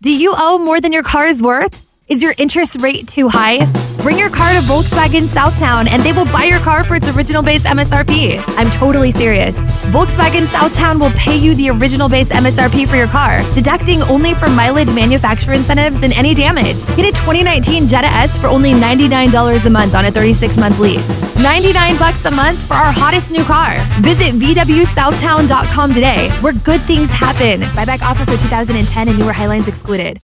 Do you owe more than your car is worth? Is your interest rate too high? Bring your car to Volkswagen SouthTowne and they will buy your car for its original base MSRP. I'm totally serious. Volkswagen SouthTowne will pay you the original base MSRP for your car, deducting only for mileage, manufacturer incentives, and any damage. Get a 2019 Jetta S for only $99 a month on a 36 month lease. 99 bucks a month for our hottest new car. Visit VWSouthTowne.com today, where good things happen. Buyback offer for 2010 and newer Highlines excluded.